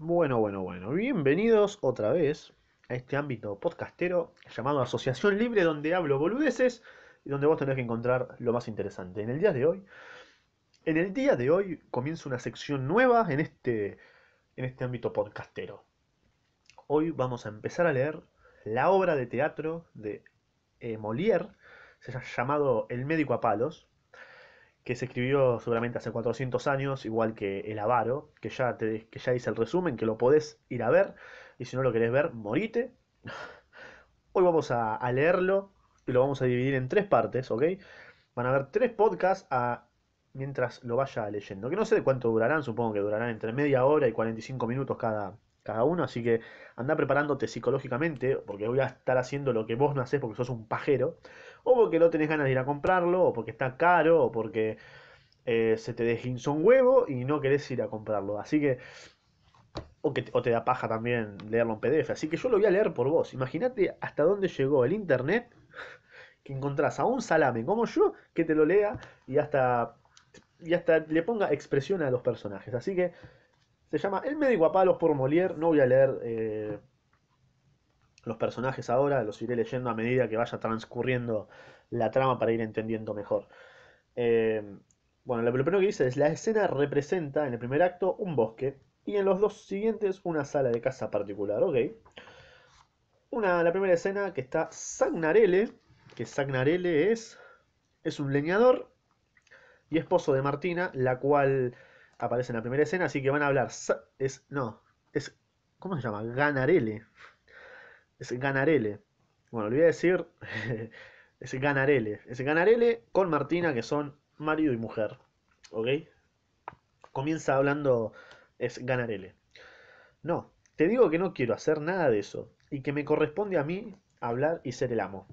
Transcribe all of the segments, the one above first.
Bueno, bueno, bueno. Bienvenidos otra vez a este ámbito podcastero llamado Asociación Libre, donde hablo boludeces y donde vos tenés que encontrar lo más interesante. En el día de hoy, en el día de hoy comienza una sección nueva en este, en este ámbito podcastero. Hoy vamos a empezar a leer la obra de teatro de eh, Molière, se llama llamado El médico a palos, que se escribió seguramente hace 400 años, igual que El Avaro, que ya, te, que ya hice el resumen, que lo podés ir a ver, y si no lo querés ver, morite. Hoy vamos a, leerlo y lo vamos a dividir en tres partes, ¿ok? Van a haber tres podcasts mientras lo vaya leyendo, que no sé de cuánto durarán, supongo que durarán entre media hora y 45 minutos cada, cada uno, así que anda preparándote psicológicamente, porque voy a estar haciendo lo que vos no haces porque sos un pajero, o porque no tenés ganas de ir a comprarlo, o porque está caro, o porque eh, se te desguinzó un huevo y no querés ir a comprarlo. Así que o, que, o te da paja también leerlo en PDF. Así que yo lo voy a leer por vos. Imagínate hasta dónde llegó el internet que encontrás a un salame como yo que te lo lea y hasta, y hasta le ponga expresión a los personajes. Así que se llama El médico a palos por Molière. No voy a leer eh, los personajes ahora, los iré leyendo a medida que vaya transcurriendo la trama para ir entendiendo mejor. Eh, bueno, lo primero que dice es, la escena representa en el primer acto un bosque y en los dos siguientes una sala de casa particular, ¿ok? Una, la primera escena que está Sagnarelle, que Sagnarelle es, es un leñador y esposo de Martina, la cual aparece en la primera escena, así que van a hablar. Es, no, es. ¿Cómo se llama? Ganarele. Es Ganarele. Bueno, le voy a decir. es Ganarele. Es Ganarele con Martina, que son marido y mujer. ¿Ok? Comienza hablando. Es Ganarele. No, te digo que no quiero hacer nada de eso. Y que me corresponde a mí hablar y ser el amo.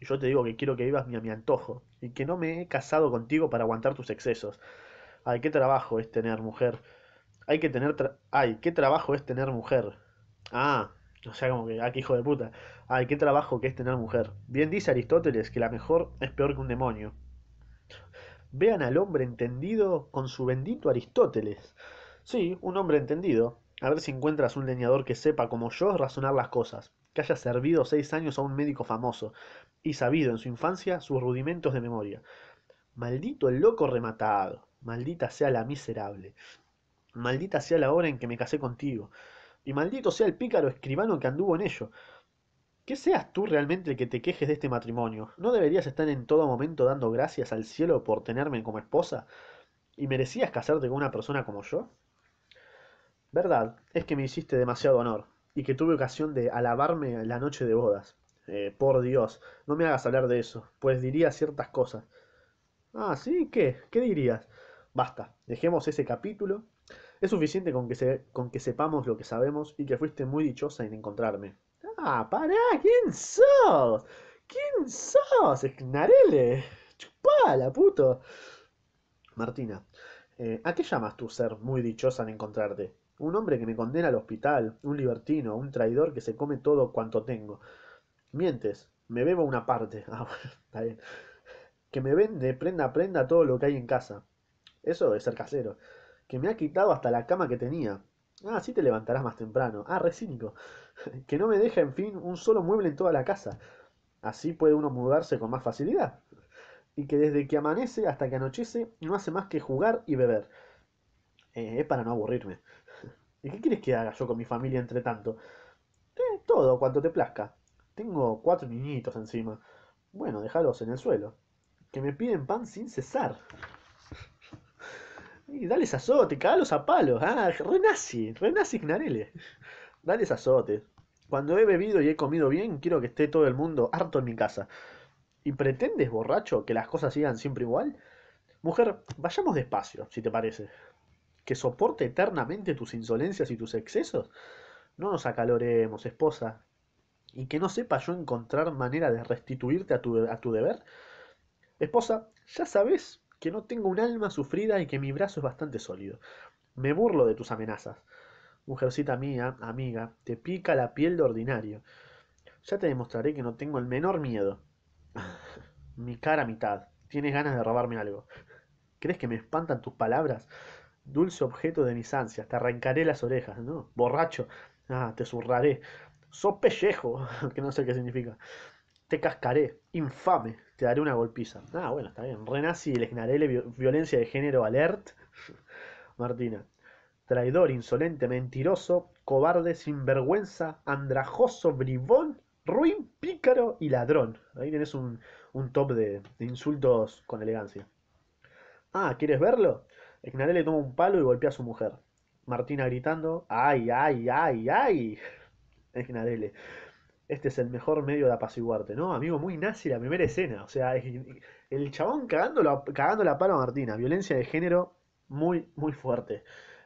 Y yo te digo que quiero que vivas a mi antojo. Y que no me he casado contigo para aguantar tus excesos. Ay, qué trabajo es tener mujer. Hay que tener... Ay, qué trabajo es tener mujer. Ah, o sea, como que, ah, qué hijo de puta. Ay, qué trabajo que es tener mujer. Bien dice Aristóteles que la mejor es peor que un demonio. Vean al hombre entendido con su bendito Aristóteles. Sí, un hombre entendido. A ver si encuentras un leñador que sepa, como yo, razonar las cosas, que haya servido seis años a un médico famoso y sabido en su infancia sus rudimentos de memoria. Maldito el loco rematado. Maldita sea la miserable. Maldita sea la hora en que me casé contigo. Y maldito sea el pícaro escribano que anduvo en ello. Que seas tú realmente el que te quejes de este matrimonio. ¿No deberías estar en todo momento dando gracias al cielo por tenerme como esposa? ¿Y merecías casarte con una persona como yo? Verdad, es que me hiciste demasiado honor, y que tuve ocasión de alabarme la noche de bodas. Eh, por Dios, no me hagas hablar de eso, pues diría ciertas cosas. Ah, ¿sí? ¿Qué? ¿Qué dirías? Basta, dejemos ese capítulo. Es suficiente con que, se, con que sepamos lo que sabemos y que fuiste muy dichosa en encontrarme. Ah, pará, ¿quién sos? ¿Quién sos? Esnarele. Chupala, puto. Martina, eh, ¿a qué llamas tu ser muy dichosa en encontrarte? Un hombre que me condena al hospital, un libertino, un traidor que se come todo cuanto tengo. Mientes, me bebo una parte. Ah, bueno, está bien. Que me vende prenda a prenda todo lo que hay en casa. Eso es ser casero. Que me ha quitado hasta la cama que tenía. Ah, sí te levantarás más temprano. Ah, recínico. que no me deja, en fin, un solo mueble en toda la casa. Así puede uno mudarse con más facilidad. Y que desde que amanece hasta que anochece no hace más que jugar y beber. Eh, es para no aburrirme. ¿Y qué quieres que haga yo con mi familia entre tanto? Eh, todo, cuanto te plazca. Tengo cuatro niñitos encima. Bueno, déjalos en el suelo. Que me piden pan sin cesar. Y dale azote, cagalos a palos. Ah, renací, renací Gnarele. Dale azote. Cuando he bebido y he comido bien, quiero que esté todo el mundo harto en mi casa. ¿Y pretendes, borracho, que las cosas sigan siempre igual? Mujer, vayamos despacio, si te parece. ¿Que soporte eternamente tus insolencias y tus excesos? No nos acaloremos, esposa. ¿Y que no sepa yo encontrar manera de restituirte a tu, a tu deber? Esposa, ya sabes que no tengo un alma sufrida y que mi brazo es bastante sólido. Me burlo de tus amenazas. Mujercita mía, amiga, te pica la piel de ordinario. Ya te demostraré que no tengo el menor miedo. mi cara mitad. Tienes ganas de robarme algo. ¿Crees que me espantan tus palabras? dulce objeto de mis ansias, te arrancaré las orejas, ¿no? Borracho, ah, te zurraré. So pellejo, que no sé qué significa. Te cascaré, infame, te daré una golpiza. Ah, bueno, está bien. Renazi el Esnarele, violencia de género alert. Martina. Traidor, insolente, mentiroso, cobarde, sinvergüenza, andrajoso, bribón, ruin, pícaro y ladrón. Ahí tienes un, top de, insultos con elegancia. Ah, ¿quieres verlo? Esnarele toma un palo y golpea a su mujer. Martina gritando, ¡ay, ay, ay, ay! Esnarele este es el mejor medio de apaciguarte, ¿no? Amigo, muy nazi la primera escena. O sea, el chabón cagando, cagando la pala a Martina. Violencia de género muy, muy fuerte.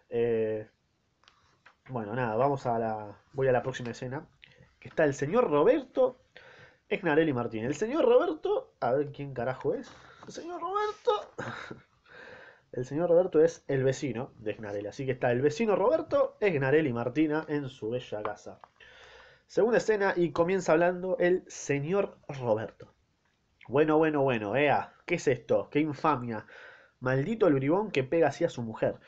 Eh, bueno, nada, vamos a la. Voy a la próxima escena. Que está el señor Roberto. Es Narelli Martín. El señor Roberto. A ver quién carajo es. El señor Roberto. El señor Roberto es el vecino de Gnarelli. Así que está el vecino Roberto, Gnarelli Martina en su bella casa. Segunda escena y comienza hablando el señor Roberto. Bueno, bueno, bueno, ea, ¿qué es esto? ¡Qué infamia! Maldito el bribón que pega así a su mujer.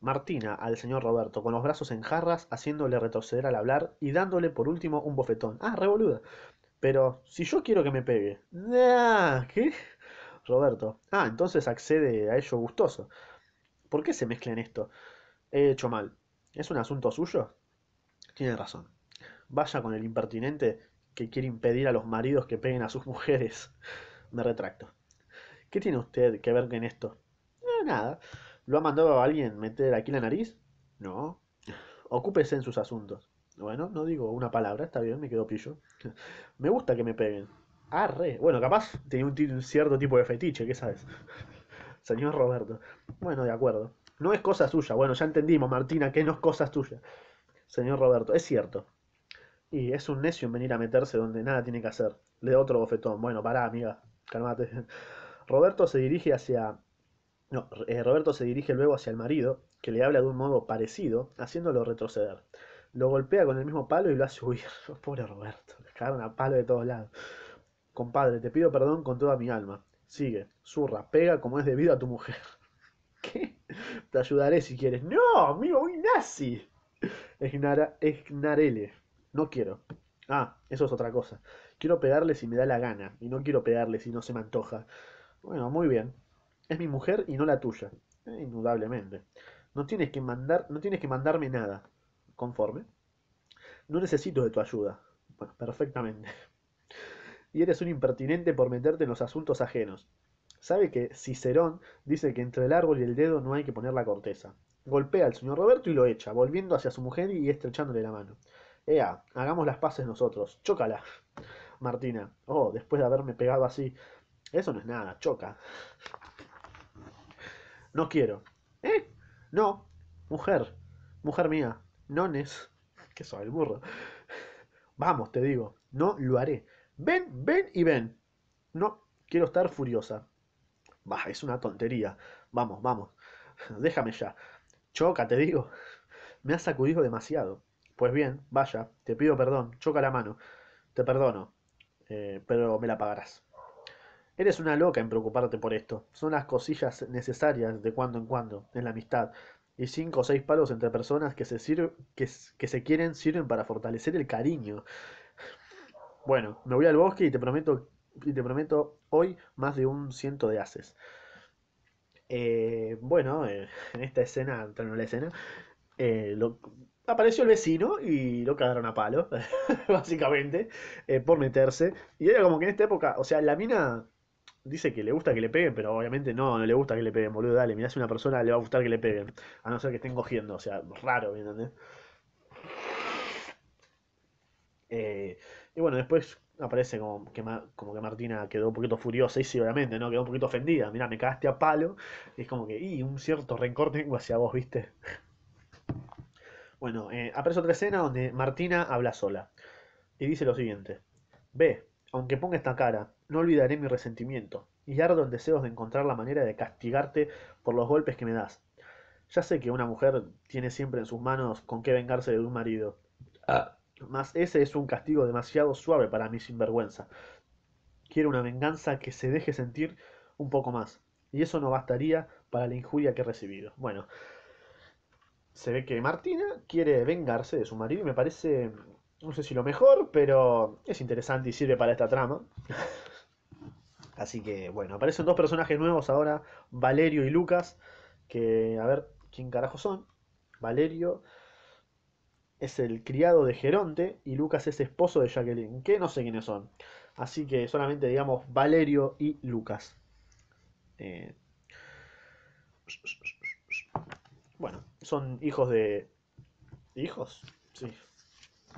Martina al señor Roberto, con los brazos en jarras, haciéndole retroceder al hablar y dándole por último un bofetón. Ah, revoluda. Pero si yo quiero que me pegue. Ah, ¿Qué? Roberto. Ah, entonces accede a ello gustoso. ¿Por qué se mezcla en esto? He hecho mal. ¿Es un asunto suyo? Tiene razón. Vaya con el impertinente que quiere impedir a los maridos que peguen a sus mujeres. Me retracto. ¿Qué tiene usted que ver en esto? Eh, nada. ¿Lo ha mandado a alguien meter aquí la nariz? No. Ocúpese en sus asuntos. Bueno, no digo una palabra, está bien, me quedo pillo. me gusta que me peguen. Ah, re. Bueno, capaz tenía un, cierto tipo de fetiche, ¿qué sabes? Señor Roberto. Bueno, de acuerdo. No es cosa suya. Bueno, ya entendimos, Martina, que no es cosa tuya. Señor Roberto, es cierto. Y es un necio en venir a meterse donde nada tiene que hacer. Le da otro bofetón. Bueno, pará, amiga. Calmate. Roberto se dirige hacia. No, eh, Roberto se dirige luego hacia el marido, que le habla de un modo parecido, haciéndolo retroceder. Lo golpea con el mismo palo y lo hace huir. Pobre Roberto, le cagaron a palo de todos lados. Compadre, te pido perdón con toda mi alma. Sigue, zurra, pega como es debido a tu mujer. ¿Qué? Te ayudaré si quieres. No, amigo, muy nazi. Esnarele. No quiero. Ah, eso es otra cosa. Quiero pegarle si me da la gana, y no quiero pegarle si no se me antoja. Bueno, muy bien. Es mi mujer y no la tuya. Eh, indudablemente. No tienes que mandar, no tienes que mandarme nada. ¿Conforme? No necesito de tu ayuda. Bueno, perfectamente. Y eres un impertinente por meterte en los asuntos ajenos. Sabe que Cicerón dice que entre el árbol y el dedo no hay que poner la corteza. Golpea al señor Roberto y lo echa, volviendo hacia su mujer y estrechándole la mano. Ea, hagamos las paces nosotros. Chócala. Martina. Oh, después de haberme pegado así. Eso no es nada, choca. No quiero. ¿Eh? No. Mujer. Mujer mía. Nones. Que soy el burro. Vamos, te digo. No lo haré. Ven, ven y ven. No, quiero estar furiosa. Bah, es una tontería. Vamos, vamos. Déjame ya. Choca, te digo. Me has sacudido demasiado. Pues bien, vaya, te pido perdón, choca la mano. Te perdono, eh, pero me la pagarás. Eres una loca en preocuparte por esto. Son las cosillas necesarias de cuando en cuando, en la amistad. Y cinco o seis palos entre personas que se, que, que se quieren sirven para fortalecer el cariño. Bueno, me voy al bosque y te prometo, y te prometo hoy más de un ciento de haces. Eh, bueno, eh, en esta escena, entrando en la escena, lo, apareció el vecino y lo cagaron a palo, básicamente, eh, por meterse. Y era como que en esta época, o sea, la mina dice que le gusta que le peguen, pero obviamente no, no le gusta que le peguen, boludo, dale, mira si una persona le va a gustar que le peguen, a no ser que estén cogiendo, o sea, raro, ¿me entendés? Eh, y bueno, después aparece como que, como que Martina quedó un poquito furiosa y sí, obviamente, ¿no? Quedó un poquito ofendida. Mira, me cagaste a palo. Y es como que, y un cierto rencor tengo hacia vos, ¿viste? Bueno, eh, aparece otra escena donde Martina habla sola y dice lo siguiente: Ve, aunque ponga esta cara, no olvidaré mi resentimiento y ardo en deseos de encontrar la manera de castigarte por los golpes que me das. Ya sé que una mujer tiene siempre en sus manos con qué vengarse de un marido. Ah. Mas ese es un castigo demasiado suave para mi sinvergüenza. Quiero una venganza que se deje sentir un poco más. Y eso no bastaría para la injuria que he recibido. Bueno, se ve que Martina quiere vengarse de su marido y me parece, no sé si lo mejor, pero es interesante y sirve para esta trama. Así que bueno, aparecen dos personajes nuevos ahora, Valerio y Lucas, que a ver quién carajo son. Valerio es el criado de Geronte y Lucas es esposo de Jacqueline, que no sé quiénes son. Así que solamente digamos Valerio y Lucas. Eh, bueno, son hijos de... ¿Hijos? Sí.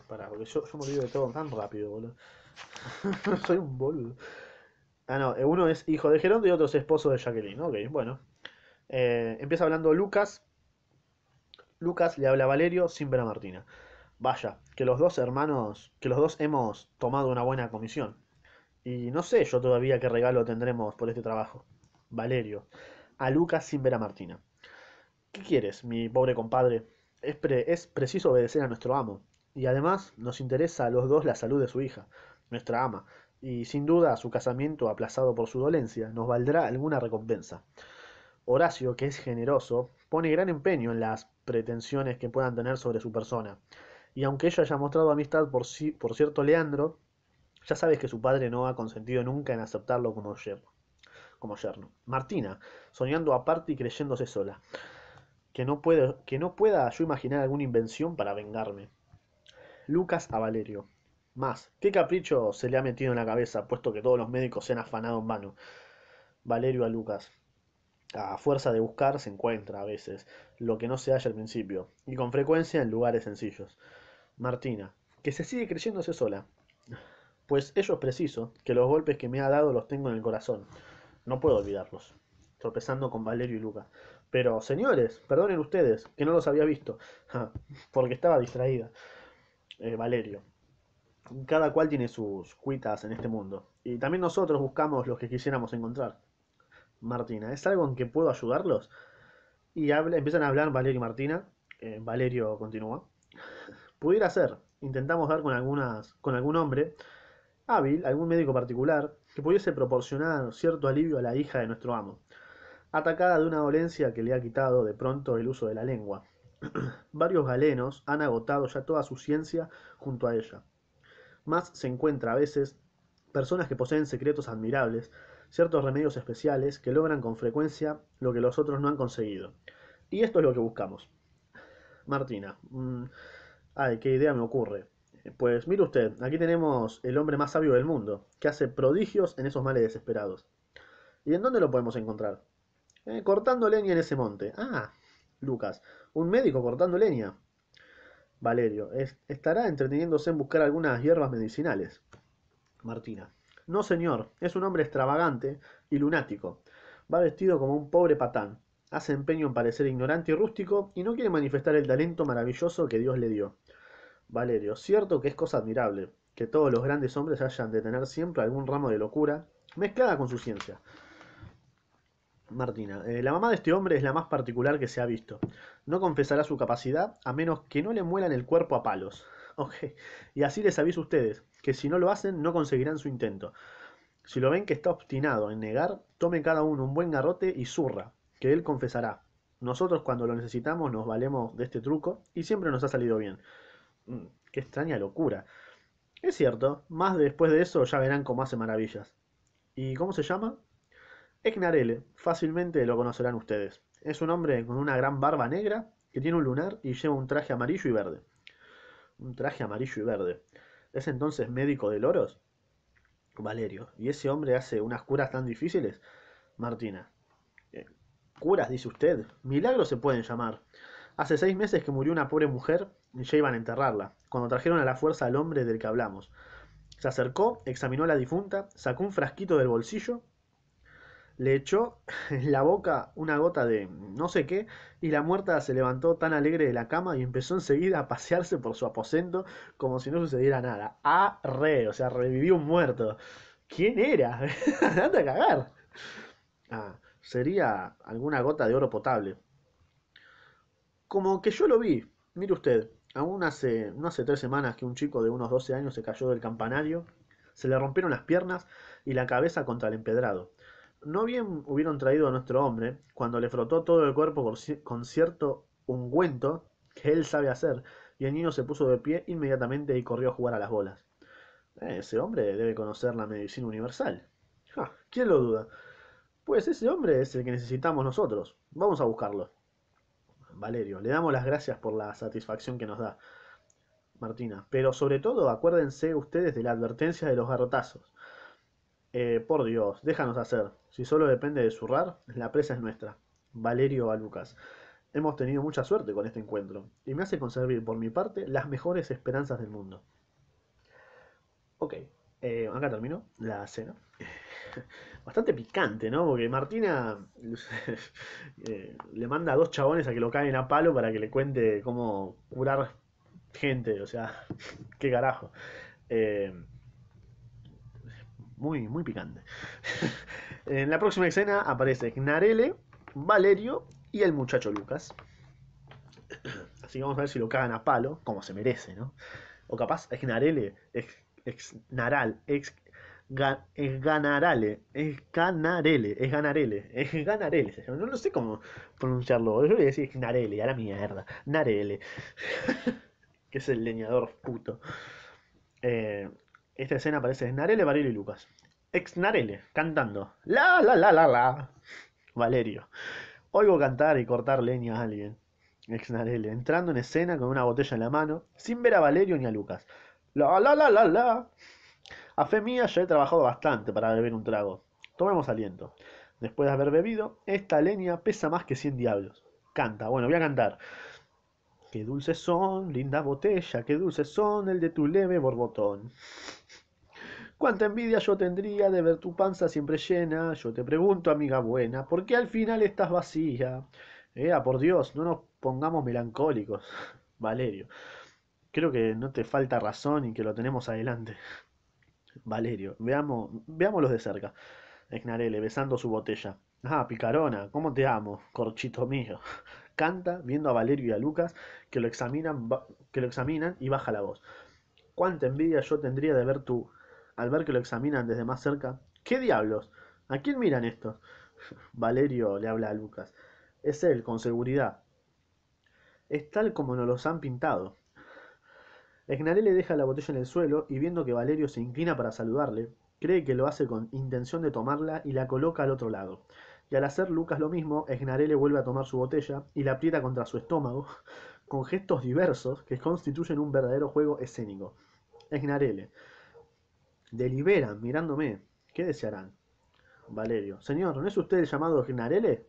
Para, porque yo, me olvido de todo tan rápido, boludo. Soy un boludo. Ah, no, uno es hijo de Geronte y otro es esposo de Jacqueline. Ok, bueno. Eh, empieza hablando Lucas. Lucas le habla a Valerio sin ver a Martina. Vaya, que los dos hermanos, que los dos hemos tomado una buena comisión. Y no sé yo todavía qué regalo tendremos por este trabajo. Valerio, a Lucas sin ver a Martina. ¿Qué quieres, mi pobre compadre? Es, preciso obedecer a nuestro amo. Y además nos interesa a los dos la salud de su hija, nuestra ama, y sin duda su casamiento aplazado por su dolencia nos valdrá alguna recompensa. Horacio, que es generoso, pone gran empeño en las pretensiones que puedan tener sobre su persona, y aunque ella haya mostrado amistad por, por cierto Leandro, ya sabes que su padre no ha consentido nunca en aceptarlo como yerno. Como yerno. Martina, soñando aparte y creyéndose sola. Que no, que no pueda yo imaginar alguna invención para vengarme. Lucas a Valerio. Más, ¿qué capricho se le ha metido en la cabeza, puesto que todos los médicos se han afanado en vano? Valerio a Lucas a fuerza de buscar se encuentra a veces lo que no se halla al principio, y con frecuencia en lugares sencillos. Martina, que se sigue creyéndose sola. Pues ello es preciso, que los golpes que me ha dado los tengo en el corazón. No puedo olvidarlos. Tropezando con Valerio y Luca. Pero, señores, perdonen ustedes, que no los había visto. Porque estaba distraída. Eh, Valerio. Cada cual tiene sus cuitas en este mundo. Y también nosotros buscamos los que quisiéramos encontrar. Martina. ¿Es algo en que puedo ayudarlos? Y empiezan a hablar Valerio y Martina. Eh, Valerio continúa. Pudiera ser. Intentamos dar con, algunas, con algún hombre hábil, algún médico particular, que pudiese proporcionar cierto alivio a la hija de nuestro amo, atacada de una dolencia que le ha quitado de pronto el uso de la lengua. Varios galenos han agotado ya toda su ciencia junto a ella. Más se encuentra a veces personas que poseen secretos admirables, ciertos remedios especiales que logran con frecuencia lo que los otros no han conseguido. Y esto es lo que buscamos. Martina. Mm, ay, qué idea me ocurre. Pues mire usted, aquí tenemos el hombre más sabio del mundo, que hace prodigios en esos males desesperados. ¿Y en dónde lo podemos encontrar? Eh, cortando leña en ese monte. Ah, Lucas, un médico cortando leña. Valerio, estará entreteniéndose en buscar algunas hierbas medicinales. Martina, no, señor, es un hombre extravagante y lunático. Va vestido como un pobre patán. Hace empeño en parecer ignorante y rústico y no quiere manifestar el talento maravilloso que Dios le dio. Valerio, cierto que es cosa admirable, que todos los grandes hombres hayan de tener siempre algún ramo de locura, mezclada con su ciencia. Martina, eh, la mamá de este hombre es la más particular que se ha visto. No confesará su capacidad a menos que no le muelan el cuerpo a palos. Ok, y así les aviso a ustedes, que si no lo hacen no conseguirán su intento. Si lo ven que está obstinado en negar, tome cada uno un buen garrote y zurra, que él confesará. Nosotros cuando lo necesitamos nos valemos de este truco y siempre nos ha salido bien. Mm, qué extraña locura. Es cierto, más después de eso ya verán cómo hace maravillas. ¿Y cómo se llama? Egnarele, fácilmente lo conocerán ustedes. Es un hombre con una gran barba negra que tiene un lunar y lleva un traje amarillo y verde. Un traje amarillo y verde. ¿Es entonces médico de loros? Valerio. ¿Y ese hombre hace unas curas tan difíciles? Martina. Eh, ¿Curas, dice usted? Milagros se pueden llamar. Hace seis meses que murió una pobre mujer y ya iban a enterrarla, cuando trajeron a la fuerza al hombre del que hablamos. Se acercó, examinó a la difunta, sacó un frasquito del bolsillo le echó en la boca una gota de no sé qué y la muerta se levantó tan alegre de la cama y empezó enseguida a pasearse por su aposento como si no sucediera nada. ¡Ah, re! O sea, revivió un muerto. ¿Quién era? Anda a cagar. Ah, sería alguna gota de oro potable. Como que yo lo vi. Mire usted, aún hace, no hace tres semanas que un chico de unos 12 años se cayó del campanario, se le rompieron las piernas y la cabeza contra el empedrado no bien hubieron traído a nuestro hombre, cuando le frotó todo el cuerpo con cierto ungüento que él sabe hacer, y el niño se puso de pie inmediatamente y corrió a jugar a las bolas. Ese hombre debe conocer la medicina universal. ¿Quién lo duda? Pues ese hombre es el que necesitamos nosotros. Vamos a buscarlo. Valerio, le damos las gracias por la satisfacción que nos da. Martina, pero sobre todo acuérdense ustedes de la advertencia de los garrotazos. Eh, por Dios, déjanos hacer. Si solo depende de zurrar, la presa es nuestra. Valerio a Lucas. Hemos tenido mucha suerte con este encuentro, y me hace conservar por mi parte las mejores esperanzas del mundo. Ok, eh, acá terminó la cena. Bastante picante, ¿no? Porque Martina eh, le manda a dos chabones a que lo caen a palo para que le cuente cómo curar gente. O sea, qué carajo. Eh, muy, muy picante. en la próxima escena aparece Gnarele, Valerio y el muchacho Lucas. Así que vamos a ver si lo cagan a palo, como se merece, ¿no? O capaz es Gnarele, es, es Naral, es, es ganarale, es ganarele, es ganarele, es ganarele. No, no sé cómo pronunciarlo. Yo voy a decir Gnarele, a la mierda. Narele. que es el leñador puto. Eh, esta escena aparece Narele, Valerio y Lucas. Ex Narele, cantando. La, la, la, la, la. Valerio. Oigo cantar y cortar leña a alguien. Ex Narele, entrando en escena con una botella en la mano, sin ver a Valerio ni a Lucas. La, la, la, la, la. A fe mía ya he trabajado bastante para beber un trago. Tomemos aliento. Después de haber bebido, esta leña pesa más que cien diablos. Canta, bueno, voy a cantar. Qué dulces son, linda botella, qué dulces son el de tu leve borbotón. Cuánta envidia yo tendría de ver tu panza siempre llena. Yo te pregunto, amiga buena, ¿por qué al final estás vacía? Ea, por Dios, no nos pongamos melancólicos. Valerio, creo que no te falta razón y que lo tenemos adelante. Valerio, veamos, veámoslos de cerca. Esnarele, besando su botella. Ah, picarona, ¿cómo te amo, corchito mío? Canta, viendo a Valerio y a Lucas, que lo examinan, que lo examinan y baja la voz. Cuánta envidia yo tendría de ver tú, al ver que lo examinan desde más cerca. ¿Qué diablos? ¿A quién miran estos? Valerio le habla a Lucas. Es él, con seguridad. Es tal como nos los han pintado. le deja la botella en el suelo y viendo que Valerio se inclina para saludarle, cree que lo hace con intención de tomarla y la coloca al otro lado. Y al hacer Lucas lo mismo, Esgnarele vuelve a tomar su botella y la aprieta contra su estómago con gestos diversos que constituyen un verdadero juego escénico. Esgnarele. Deliberan, mirándome. ¿Qué desearán? Valerio. Señor, ¿no es usted el llamado Esgnarele?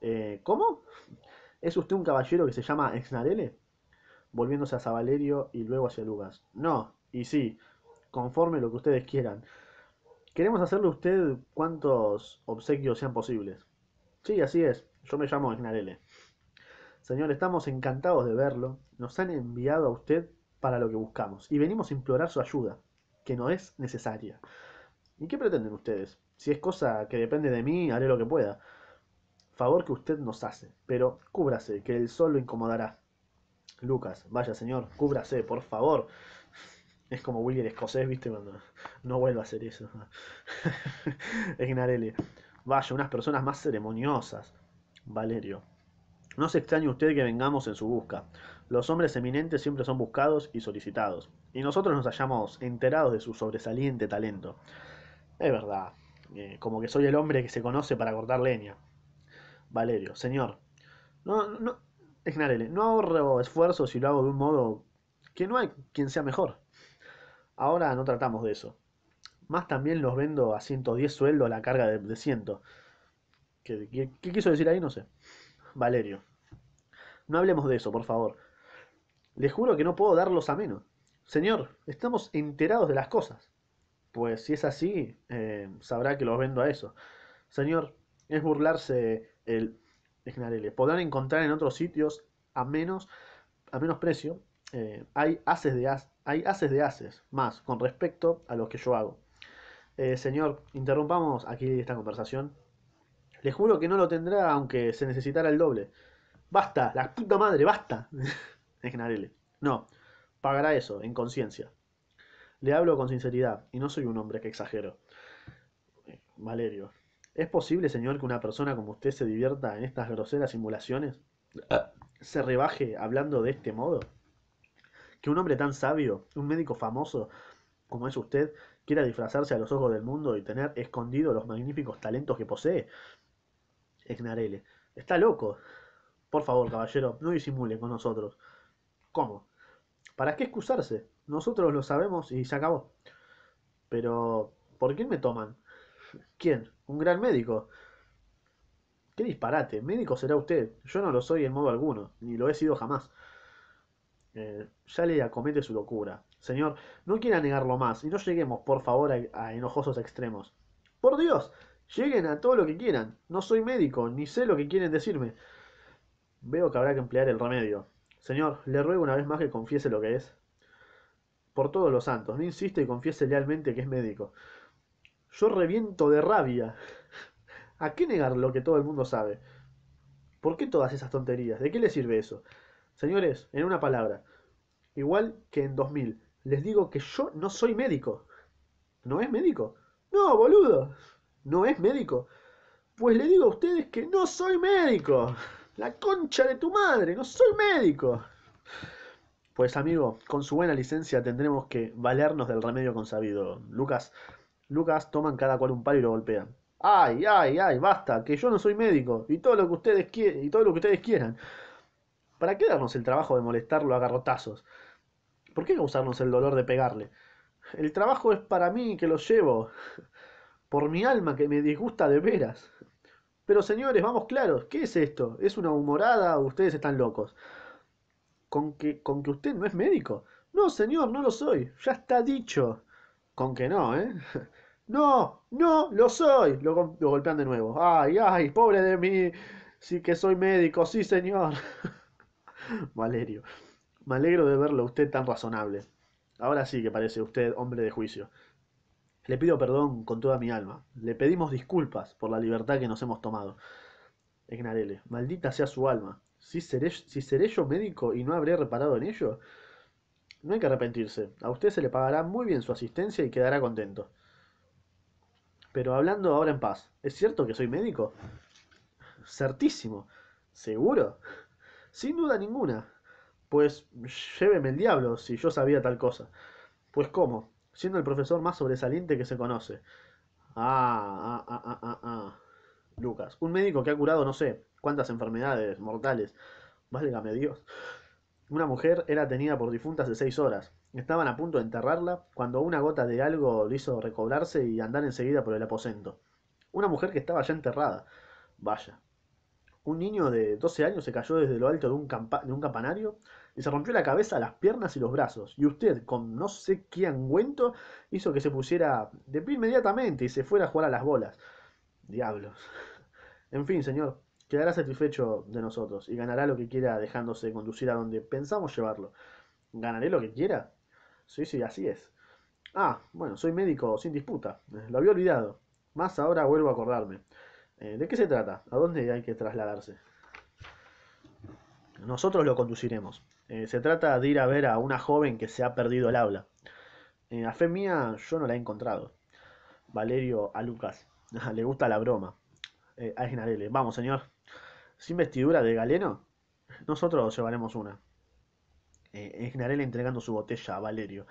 Eh, ¿Cómo? ¿Es usted un caballero que se llama Esgnarele? Volviéndose hacia Valerio y luego hacia Lucas. No, y sí, conforme lo que ustedes quieran. Queremos hacerle a usted cuantos obsequios sean posibles. Sí, así es. Yo me llamo Esnarele. Señor, estamos encantados de verlo. Nos han enviado a usted para lo que buscamos y venimos a implorar su ayuda, que no es necesaria. ¿Y qué pretenden ustedes? Si es cosa que depende de mí, haré lo que pueda. Favor que usted nos hace, pero cúbrase, que el sol lo incomodará. Lucas, vaya señor, cúbrase, por favor. Es como Willy el escocés, ¿viste? Cuando no vuelva a hacer eso. es Gnarelli. Vaya, unas personas más ceremoniosas. Valerio. No se extrañe usted que vengamos en su busca. Los hombres eminentes siempre son buscados y solicitados. Y nosotros nos hayamos enterados de su sobresaliente talento. Es verdad. Eh, como que soy el hombre que se conoce para cortar leña. Valerio. Señor. No, no. Es No ahorro esfuerzos y lo hago de un modo que no hay quien sea mejor. Ahora no tratamos de eso. Más también los vendo a 110 sueldos la carga de, de 100. ¿Qué, qué, quiso decir ahí? No sé. Valerio. No hablemos de eso, por favor. Le juro que no puedo darlos a menos. Señor, estamos enterados de las cosas. Pues si es así, eh, sabrá que los vendo a eso. Señor, es burlarse el... Podrán encontrar en otros sitios a menos, a menos precio. Eh, hay haces de as, hay haces de haces más con respecto a lo que yo hago. Eh, señor, interrumpamos aquí esta conversación. Le juro que no lo tendrá aunque se necesitara el doble. Basta, la puta madre, basta. es No, pagará eso, en conciencia. Le hablo con sinceridad, y no soy un hombre que exagero. Eh, Valerio, ¿es posible, señor, que una persona como usted se divierta en estas groseras simulaciones? se rebaje hablando de este modo? Que un hombre tan sabio, un médico famoso como es usted, quiera disfrazarse a los ojos del mundo y tener escondido los magníficos talentos que posee. Esnarele. Está loco. Por favor, caballero, no disimule con nosotros. ¿Cómo? ¿Para qué excusarse? Nosotros lo sabemos y se acabó. Pero, ¿por quién me toman? ¿Quién? ¿Un gran médico? ¡Qué disparate! Médico será usted. Yo no lo soy en modo alguno, ni lo he sido jamás. Eh, ya le acomete su locura. Señor, no quiera negarlo más, y no lleguemos, por favor, a, a enojosos extremos. Por Dios, lleguen a todo lo que quieran. No soy médico, ni sé lo que quieren decirme. Veo que habrá que emplear el remedio. Señor, le ruego una vez más que confiese lo que es. Por todos los santos, no insiste y confiese lealmente que es médico. Yo reviento de rabia. ¿A qué negar lo que todo el mundo sabe? ¿Por qué todas esas tonterías? ¿De qué le sirve eso? Señores, en una palabra, igual que en 2000, les digo que yo no soy médico. ¿No es médico? No, boludo. ¿No es médico? Pues le digo a ustedes que no soy médico. La concha de tu madre, no soy médico. Pues amigo, con su buena licencia tendremos que valernos del remedio consabido. Lucas, Lucas, toman cada cual un palo y lo golpean. Ay, ay, ay, basta, que yo no soy médico y todo lo que ustedes y todo lo que ustedes quieran. ¿Para qué darnos el trabajo de molestarlo a garrotazos? ¿Por qué causarnos el dolor de pegarle? El trabajo es para mí que lo llevo. Por mi alma que me disgusta de veras. Pero señores, vamos claros, ¿qué es esto? ¿Es una humorada ustedes están locos? ¿Con que, ¿Con que usted no es médico? No, señor, no lo soy. Ya está dicho. Con que no, ¿eh? No, no, lo soy. Lo, lo golpean de nuevo. Ay, ay, pobre de mí. Sí que soy médico, sí, señor. Valerio, me alegro de verlo usted tan razonable. Ahora sí que parece usted hombre de juicio. Le pido perdón con toda mi alma. Le pedimos disculpas por la libertad que nos hemos tomado. Egnarele, maldita sea su alma. ¿Si si seré yo médico y no habré reparado en ello? No hay que arrepentirse. A usted se le pagará muy bien su asistencia y quedará contento. Pero hablando ahora en paz, ¿es cierto que soy médico? Certísimo. ¿Seguro? Sin duda ninguna. Pues lléveme el diablo si yo sabía tal cosa. Pues cómo, siendo el profesor más sobresaliente que se conoce. Ah, ah, ah, ah, ah, ah. Lucas, un médico que ha curado no sé cuántas enfermedades mortales. Válgame Dios. Una mujer era tenida por difunta hace seis horas. Estaban a punto de enterrarla cuando una gota de algo le hizo recobrarse y andar enseguida por el aposento. Una mujer que estaba ya enterrada. Vaya. Un niño de 12 años se cayó desde lo alto de un, de un campanario y se rompió la cabeza, las piernas y los brazos. Y usted, con no sé qué angüento, hizo que se pusiera de pie inmediatamente y se fuera a jugar a las bolas. Diablos. En fin, señor, quedará satisfecho de nosotros y ganará lo que quiera dejándose conducir a donde pensamos llevarlo. ¿Ganaré lo que quiera? Sí, sí, así es. Ah, bueno, soy médico sin disputa. Lo había olvidado. Más ahora vuelvo a acordarme. Eh, ¿De qué se trata? ¿A dónde hay que trasladarse? Nosotros lo conduciremos. Eh, se trata de ir a ver a una joven que se ha perdido el habla. Eh, a fe mía, yo no la he encontrado. Valerio a Lucas. Le gusta la broma. Eh, a Esnarele. Vamos, señor. ¿Sin vestidura de galeno? Nosotros llevaremos una. Eh, entregando su botella a Valerio.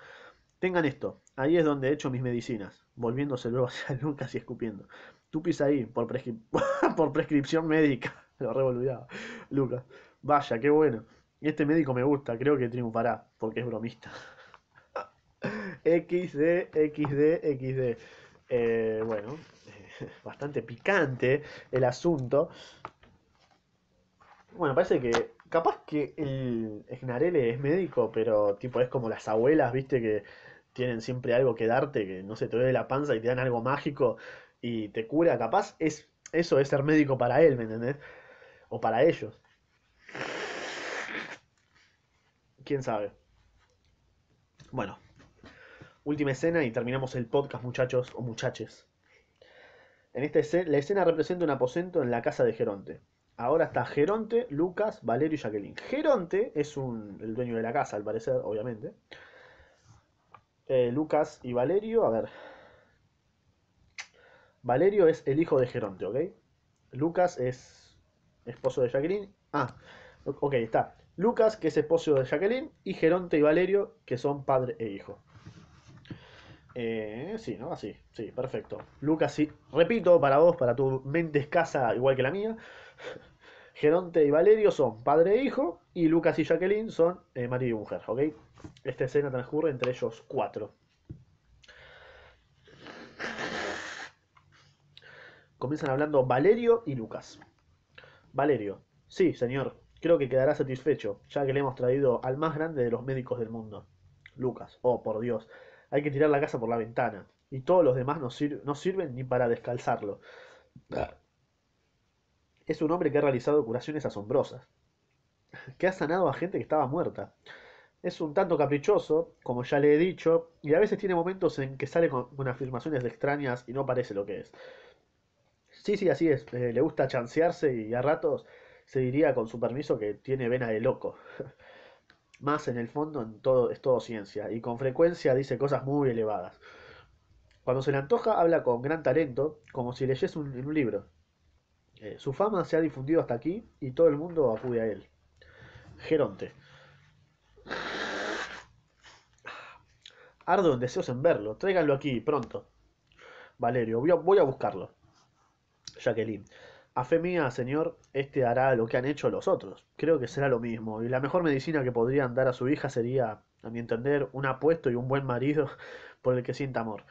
Tengan esto. Ahí es donde he hecho mis medicinas. Volviéndose luego hacia Lucas y escupiendo. Tú pisa ahí, por, por prescripción médica. Lo revolviaba. Lucas. Vaya, qué bueno. Este médico me gusta, creo que triunfará, porque es bromista. XD, XD, XD. Eh, bueno, bastante picante el asunto. Bueno, parece que capaz que el Esnarele es médico, pero tipo es como las abuelas, viste, que tienen siempre algo que darte, que no se te duele la panza y te dan algo mágico y te cura. Capaz es eso es ser médico para él, ¿me entendés? O para ellos. Quién sabe. Bueno, última escena y terminamos el podcast, muchachos o muchaches. En esta escena, la escena representa un aposento en la casa de Geronte. Ahora está Geronte, Lucas, Valerio y Jacqueline. Geronte es un, el dueño de la casa, al parecer, obviamente. Eh, Lucas y Valerio, a ver. Valerio es el hijo de Geronte, ¿ok? Lucas es esposo de Jacqueline. Ah, Ok, está Lucas, que es esposo de Jacqueline, y Geronte y Valerio, que son padre e hijo. Eh, sí, ¿no? Así, sí, perfecto. Lucas, sí, repito, para vos, para tu mente escasa, igual que la mía. Geronte y Valerio son padre e hijo, y Lucas y Jacqueline son eh, marido y mujer, ¿ok? Esta escena transcurre entre ellos cuatro. Comienzan hablando Valerio y Lucas. Valerio, sí, señor, creo que quedará satisfecho, ya que le hemos traído al más grande de los médicos del mundo. Lucas, oh por Dios, hay que tirar la casa por la ventana, y todos los demás no, sirven ni para descalzarlo. Es un hombre que ha realizado curaciones asombrosas, que ha sanado a gente que estaba muerta. Es un tanto caprichoso, como ya le he dicho, y a veces tiene momentos en que sale con, afirmaciones extrañas y no parece lo que es. Sí, sí, así es. Eh, le gusta chancearse y a ratos se diría con su permiso que tiene vena de loco. Más en el fondo en todo, es todo ciencia y con frecuencia dice cosas muy elevadas. Cuando se le antoja habla con gran talento, como si leyese un, un libro. Eh, su fama se ha difundido hasta aquí y todo el mundo acude a él. Geronte. Ardo en deseos en verlo. Tráiganlo aquí, pronto. Valerio, voy a, voy a buscarlo. Jacqueline. A fe mía, señor, este hará lo que han hecho los otros. Creo que será lo mismo, y la mejor medicina que podrían dar a su hija sería, a mi entender, un apuesto y un buen marido por el que sienta amor.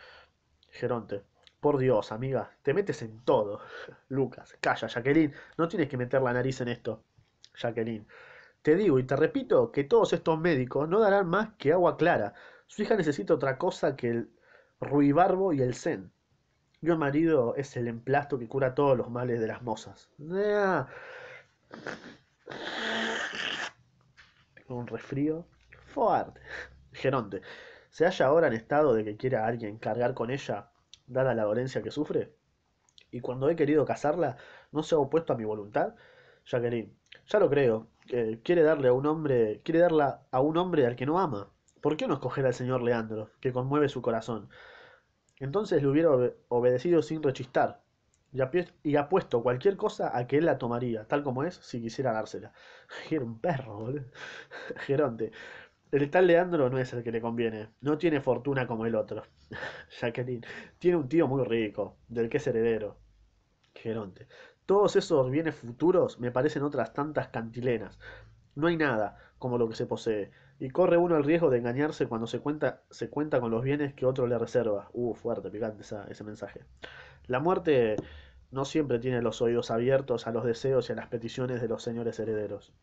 Geronte. Por Dios, amiga, te metes en todo. Lucas, calla, Jacqueline, no tienes que meter la nariz en esto. Jacqueline. Te digo y te repito que todos estos médicos no darán más que agua clara. Su hija necesita otra cosa que el ruibarbo y el zen. Y el marido es el emplasto que cura todos los males de las mozas. Un resfrío fuerte. Geronte, ¿se halla ahora en estado de que quiera alguien cargar con ella, dada la dolencia que sufre? Y cuando he querido casarla, ¿no se ha opuesto a mi voluntad? Jacqueline, ya lo creo. quiere darle a un hombre, quiere darla a un hombre al que no ama. ¿Por qué no escoger al señor Leandro, que conmueve su corazón? Entonces le hubiera obedecido sin rechistar, y, apuesto cualquier cosa a que él la tomaría, tal como es, si quisiera dársela. Era un perro, boludo. Geronte. El tal Leandro no es el que le conviene. No tiene fortuna como el otro. Jacqueline. Tiene un tío muy rico, del que es heredero. Geronte. Todos esos bienes futuros me parecen otras tantas cantilenas. No hay nada como lo que se posee y corre uno el riesgo de engañarse cuando se cuenta, se cuenta con los bienes que otro le reserva. Uh, fuerte, picante ese mensaje. La muerte no siempre tiene los oídos abiertos a los deseos y a las peticiones de los señores herederos.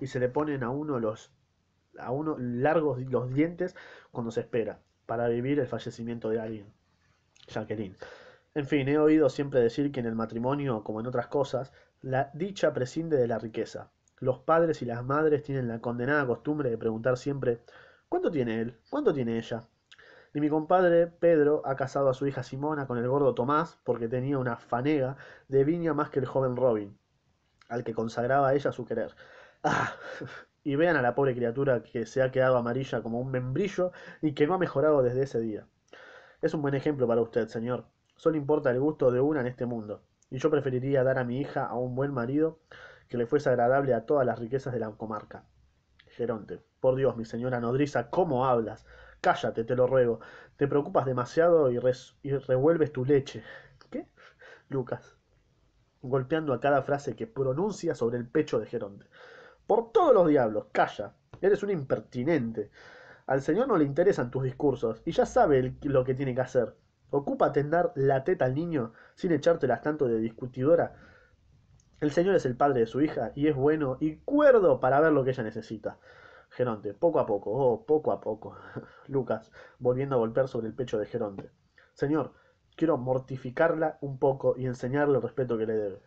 Y se le ponen a uno los a uno largos los dientes cuando se espera, para vivir el fallecimiento de alguien. Jacqueline. En fin, he oído siempre decir que en el matrimonio, como en otras cosas, la dicha prescinde de la riqueza. Los padres y las madres tienen la condenada costumbre de preguntar siempre ¿Cuánto tiene él? ¿Cuánto tiene ella? Y mi compadre Pedro ha casado a su hija Simona con el gordo Tomás porque tenía una fanega de viña más que el joven Robin, al que consagraba a ella su querer. ¡Ah! Y vean a la pobre criatura que se ha quedado amarilla como un membrillo y que no ha mejorado desde ese día. Es un buen ejemplo para usted, señor. Solo importa el gusto de una en este mundo. Y yo preferiría dar a mi hija a un buen marido que le fuese agradable a todas las riquezas de la comarca. Geronte, por Dios, mi señora nodriza, ¿cómo hablas? Cállate, te lo ruego. Te preocupas demasiado y, revuelves tu leche. ¿Qué? Lucas, golpeando a cada frase que pronuncia sobre el pecho de Geronte. Por todos los diablos, calla. Eres un impertinente. Al señor no le interesan tus discursos y ya sabe lo que tiene que hacer. Ocúpate en dar la teta al niño sin echártelas tanto de discutidora el Señor es el padre de su hija y es bueno y cuerdo para ver lo que ella necesita. Geronte, poco a poco, oh, poco a poco. Lucas, volviendo a golpear sobre el pecho de Geronte. Señor, quiero mortificarla un poco y enseñarle el respeto que le debe.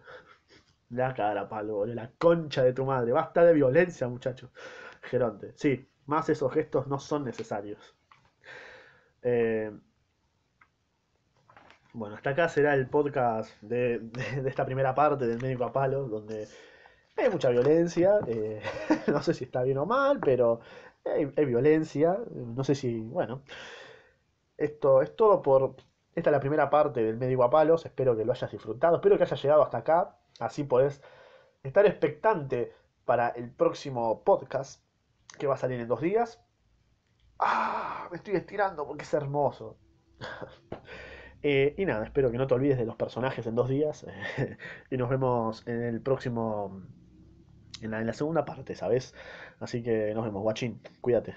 La cara, palo, la concha de tu madre. Basta de violencia, muchacho. Geronte, sí, más esos gestos no son necesarios. Eh, bueno, hasta acá será el podcast de, esta primera parte del médico a palos, donde hay mucha violencia. Eh, no sé si está bien o mal, pero hay, violencia. No sé si, bueno. Esto es todo por. Esta es la primera parte del médico a palos. Espero que lo hayas disfrutado. Espero que hayas llegado hasta acá. Así podés estar expectante para el próximo podcast que va a salir en dos días. ¡Ah! Me estoy estirando porque es hermoso. Eh, y nada, espero que no te olvides de los personajes en dos días. y nos vemos en el próximo. En la, en la segunda parte, ¿sabes? Así que nos vemos, guachín. Cuídate.